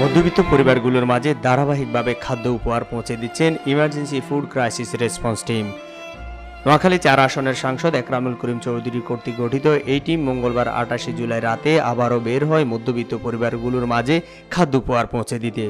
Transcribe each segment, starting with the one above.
মধ্যবিত্ত পরিবারগুলোর মাঝে ধারাবাহিকভাবে খাদ্য উপহার পৌঁছে দিচ্ছেন emergency food crisis response team Noakhali চার আসনের সাংসদ একরামুল করিম চৌধুরী কর্তৃক গঠিত এই টিম মঙ্গলবার আটাশে জুলাই রাতে আবারও বের হয় মধ্যবিত্ত পরিবারগুলোর মাঝে খাদ্য উপহার পৌঁছে দিতে।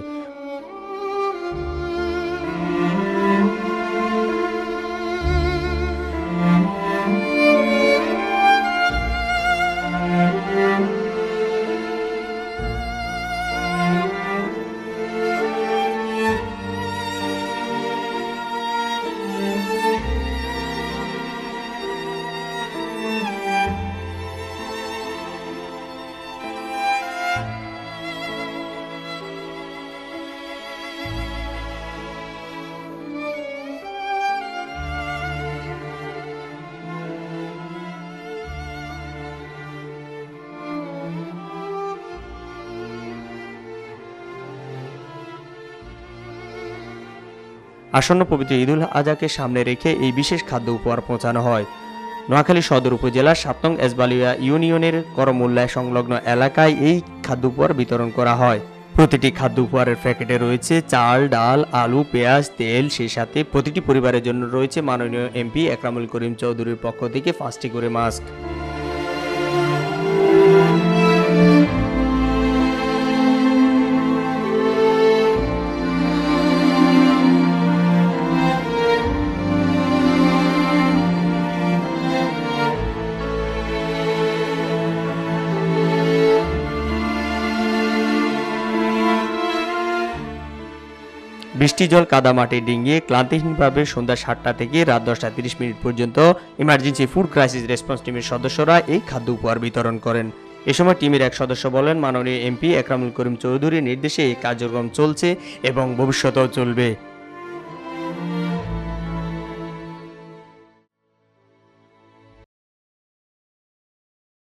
আসন্ন পবিত্র ঈদুল আজহাকে সামনে রেখে এই বিশেষ খাদ্য উপহার পৌঁছানো হয়। নোয়াখালী সদর উপজেলার সাতং এসবালিয়া ইউনিয়নের করমূল্যায় সংলগ্ন এলাকায় এই খাদ্য উপহার বিতরণ করা হয়। প্রতিটি খাদ্য উপহারের প্যাকেটে রয়েছে চাল, ডাল, আলু, পেঁয়াজ, তেল, সেই সাথে প্রতিটি পরিবারের জন্য রয়েছে মাননীয় এমপি একরামুল করিম চৌধুরীর পক্ষ থেকে পাঁচটি করে মাস্ক। বৃষ্টি জল কাদামাটি ডিঙিয়ে ক্লান্তিহীনভাবে সন্ধ্যা সাতটা থেকে রাত দশটা তিরিশ মিনিট পর্যন্ত ইমার্জেন্সি ফুড ক্রাইসিস রেসপন্স টিমের সদস্যরা এই খাদ্য উপহার বিতরণ করেন। এ সময় টিমের এক সদস্য বলেন, মাননীয় এমপি একরামুল করিম চৌধুরীর নির্দেশে এই কার্যক্রম চলছে এবং ভবিষ্যতেও চলবে।